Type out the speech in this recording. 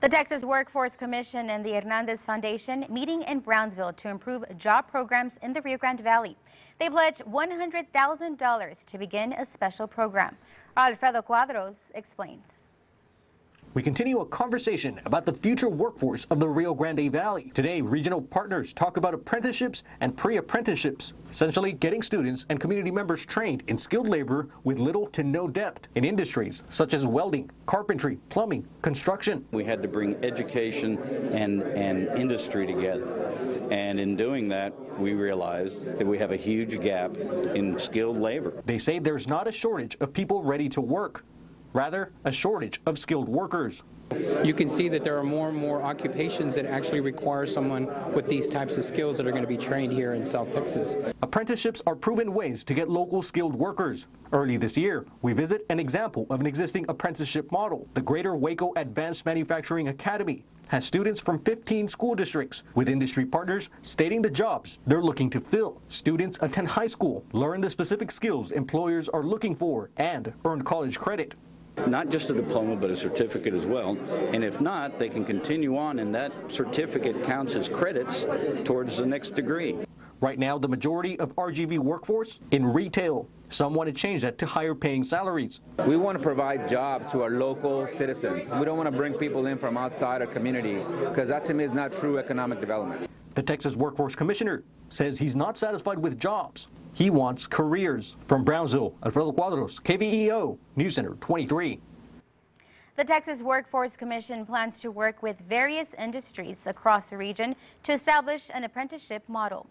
The Texas Workforce Commission and the Hernandez Foundation meeting in Brownsville to improve job programs in the Rio Grande Valley. They pledged $100,000 to begin a special program. Alfredo Cuadros explains. We continue a conversation about the future workforce of the Rio Grande Valley. Today, regional partners talk about apprenticeships and pre-apprenticeships, essentially getting students and community members trained in skilled labor with little to no depth in industries such as welding, carpentry, plumbing, construction. We had to bring education and, and industry together. And in doing that, we realized that we have a huge gap in skilled labor. They say there's not a shortage of people ready to work rather a shortage of skilled workers. You can see that there are more and more occupations that actually require someone with these types of skills that are going to be trained here in South Texas. Apprenticeships are proven ways to get local skilled workers. Early this year, we visit an example of an existing apprenticeship model. The Greater Waco Advanced Manufacturing Academy has students from 15 school districts with industry partners stating the jobs they're looking to fill. Students attend high school, learn the specific skills employers are looking for, and earn college credit not just a diploma, but a certificate as well. And if not, they can continue on, and that certificate counts as credits towards the next degree. Right now, the majority of RGV workforce in retail. Some want to change that to higher paying salaries. We want to provide jobs to our local citizens. We don't want to bring people in from outside our community because that to me is not true economic development. The Texas Workforce Commissioner says he's not satisfied with jobs. He wants careers. From Brownsville, Alfredo Cuadros, KVEO, News Center 23. The Texas Workforce Commission plans to work with various industries across the region to establish an apprenticeship model.